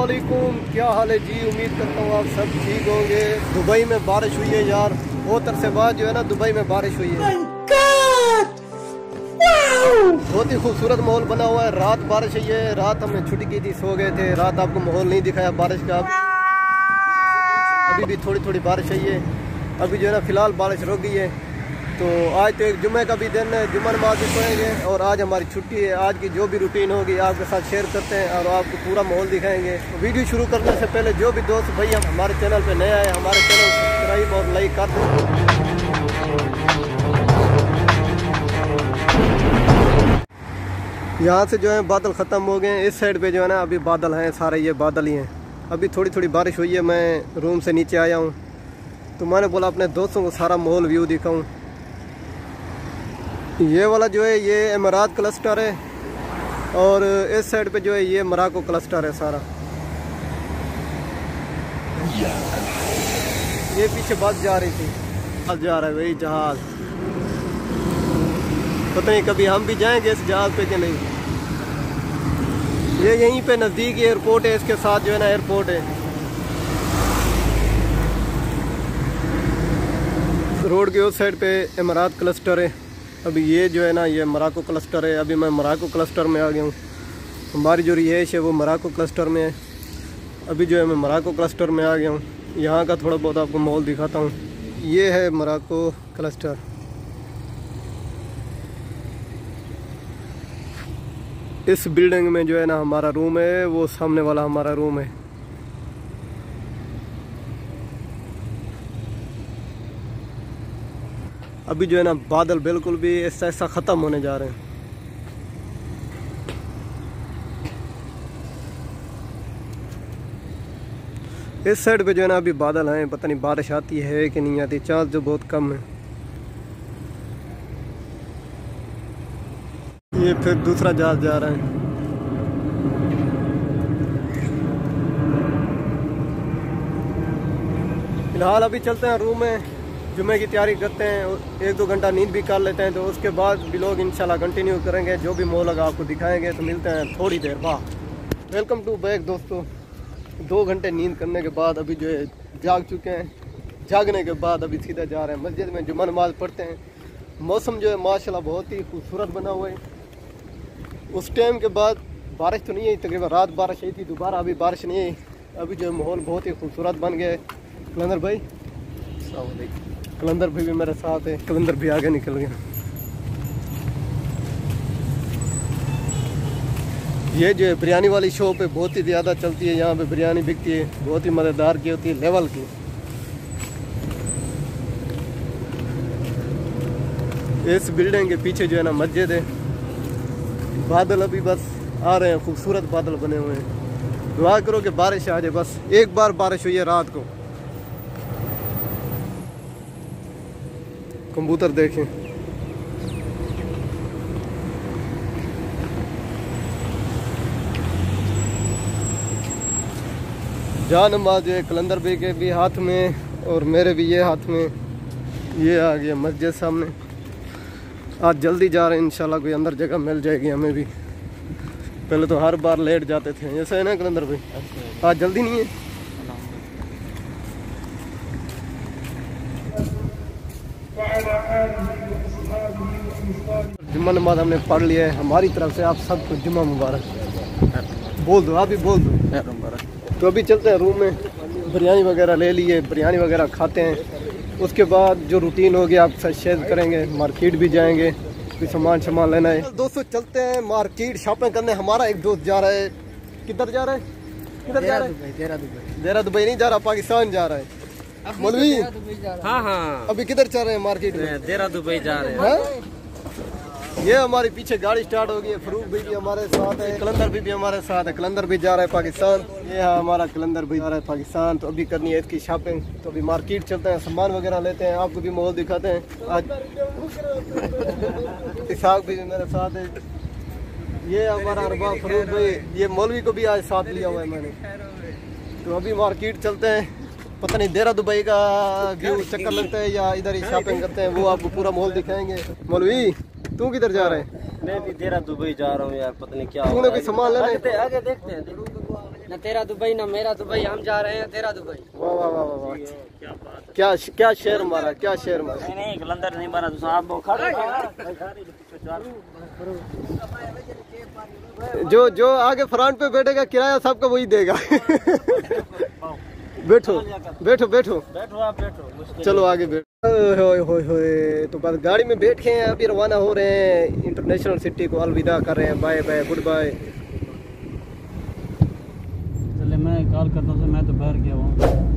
वालेकुम क्या हाल है? जी, उम्मीद करता हूँ आप सब ठीक होंगे। दुबई में बारिश हुई है यार। बहुत अरसे बाद जो है ना, दुबई में बारिश हुई है। बहुत ही खूबसूरत माहौल बना हुआ है। रात बारिश हुई है। रात हमने छुट्टी की थी, सो गए थे। रात आपको माहौल नहीं दिखाया बारिश का। अभी भी थोड़ी थोड़ी बारिश हुई है। अभी जो है ना, फ़िलहाल बारिश रुक गई है। तो आज तो एक जुमे का भी दिन है, जुम्मन नमाज़ भी पढ़ेंगे और आज हमारी छुट्टी है। आज की जो भी रूटीन होगी, आपके साथ शेयर करते हैं और आपको पूरा माहौल दिखाएँगे। वीडियो शुरू करने से पहले जो भी दोस्त भाई हम हमारे चैनल पे नए आए, हमारे चैनल सब्सक्राइब और लाइक कर दें। यहाँ से जो है बादल ख़त्म हो गए हैं। इस साइड पे जो है ना, अभी बादल हैं, सारे ये बादल ही हैं। अभी थोड़ी थोड़ी बारिश हुई है, मैं रूम से नीचे आया हूँ। तो मैंने बोला अपने दोस्तों को सारा माहौल व्यू दिखाऊँ। ये वाला जो है, ये इमारात क्लस्टर है। और इस साइड पे जो है, ये मराको क्लस्टर है सारा। ये पीछे बस जा रही थी। बस जा रहा है वही जहाज़। पता नहीं कभी हम भी जाएँगे इस जहाज़ पे कि नहीं। ये यहीं पे नज़दीक एयरपोर्ट है, इसके साथ जो है ना एयरपोर्ट है। रोड के उस साइड पे इमारात क्लस्टर है। अभी ये जो है ना, ये मराको क्लस्टर है। अभी मैं मराको क्लस्टर में आ गया हूँ। हमारी जो रिहाइश है वो मराको क्लस्टर में है। अभी जो है मैं मराको क्लस्टर में आ गया हूँ। यहाँ का थोड़ा बहुत आपको माहौल दिखाता हूँ। ये है मराको क्लस्टर इस बिल्डिंग में जो है ना, हमारा रूम है, वो सामने वाला हमारा रूम है। अभी जो है ना, बादल बिल्कुल भी ऐसा ऐसा ख़त्म होने जा रहे हैं। इस साइड पे जो है ना, अभी बादल हैं पता नहीं बारिश आती है कि नहीं आती चांस जो बहुत कम है। ये फिर दूसरा जहाज़ जा रहा है। फ़िलहाल अभी चलते हैं रूम में। जुमे की तैयारी करते हैं एक दो घंटा नींद भी कर लेते हैं तो उसके बाद भी लोग इंशाल्लाह कंटिन्यू करेंगे, जो भी मोह लगा आपको दिखाएँगे तो मिलते हैं थोड़ी देर बाद। वेलकम टू बैक दोस्तों। दो घंटे नींद करने के बाद अभी जो है, जाग चुके हैं। जागने के बाद अभी सीधा जा रहे हैं मस्जिद में जुम्मन नमाज़ पढ़ते हैं। मौसम जो है, माशाल्लाह बहुत ही खूबसूरत बना हुआ है। उस टाइम के बाद बारिश तो नहीं आई, तकरीबन रात बारिश आई थी, दोबारा अभी बारिश नहीं आई। अभी जो है, माहौल बहुत ही खूबसूरत बन गया है। कलंदर भाई कलंदर भाई भी मेरे साथ है, कलंदर भी आगे निकल गया ये जो है बिरयानी वाली शॉप है, बहुत ही ज़्यादा चलती है, यहाँ पे बिरयानी बिकती है, बहुत ही मज़ेदार की होती है लेवल की। इस बिल्डिंग के पीछे जो है ना मस्जिद है। बादल अभी बस आ रहे हैं, खूबसूरत बादल बने हुए हैं। दुआ करो कि बारिश आ जाए, बस एक बार बारिश हुई है रात को। कबूतर देखें। जान नमाज़ कलंदर भाई के भी हाथ में और मेरे भी ये हाथ में। ये आ गया मस्जिद सामने। आज जल्दी जा रहे हैं, इंशाल्लाह कोई अंदर जगह मिल जाएगी हमें भी। पहले तो हर बार लेट जाते थे। ऐसा है ना कलंदर भाई? आज जल्दी नहीं है? जुम्मा नमाज़ हमने पढ़ लिया है। हमारी तरफ़ से आप सबको जुम्मा मुबारक। बोल दो आप भी बोल दो। तो अभी चलते हैं रूम में। बिरयानी वगैरह ले लिए बिरयानी वगैरह खाते हैं। उसके बाद जो रूटीन होगी आप साथ शेयर करेंगे। मार्केट भी जाएँगे कोई सामान सामान लेना है। दोस्तों चलते हैं मार्केट शॉपिंग करने। हमारा एक दोस्त जा रहा है। किधर जा रहा है? किधर जा रहा है? देरा दुबई नहीं जा रहा पाकिस्तान जा रहा है। मौलवी हाँ। हाँ अभी किधर चल रहे हैं मार्केट में? देरा दुबई जा रहे हैं। हैं? ये हमारे पीछे गाड़ी स्टार्ट हो गई है फरूक भी, भी हमारे साथ है। कलंदर भी, भी हमारे साथ है। कलंदर भी जा रहा है पाकिस्तान। ये है हमारा कलंदर भी जा रहा है पाकिस्तान। तो अभी करनी है इसकी शॉपिंग तो अभी मार्केट चलते हैं सामान वगैरह लेते हैं। आपको भी माहौल दिखाते हैं। आज इसाक भी मेरे साथ है। ये हमारा अरबा फरूक भाई ये मौलवी को भी आज साथ लिया हुआ है मैंने। तो अभी मार्केट चलते हैं। पता नहीं देरा दुबई का व्यू चक्कर लगता है या इधर ही शॉपिंग करते हैं वो आपको पूरा मॉल दिखाएँगे। मौलवी तू किधर जा रहे है? मैं भी देरा दुबई जा रहा हूँ यार पता नहीं क्या तूने कोई सामान लेना है? आगे, देखते हैं न तेरा दुबई न मेरा दुबई हम जा रहे हैं तेरा दुबई वाह वाह वाह वाह वाह। क्या क्या शेर मारा क्या शेर मारा? नहीं नहीं कलंदर नहीं बना तुम आप वो खड़े जो जो आगे फ्रंट पे बैठेगा किराया सबका वही देगा। बैठो बैठो बैठो। बैठो आप बैठो चलो आगे बैठो। होए होए होए तो बस गाड़ी में बैठे हैं अभी रवाना हो रहे हैं। इंटरनेशनल सिटी को अलविदा कर रहे हैं। बाय बाय गुड बाय चले मैं कॉल करता हूँ मैं तो बाहर गया हूँ।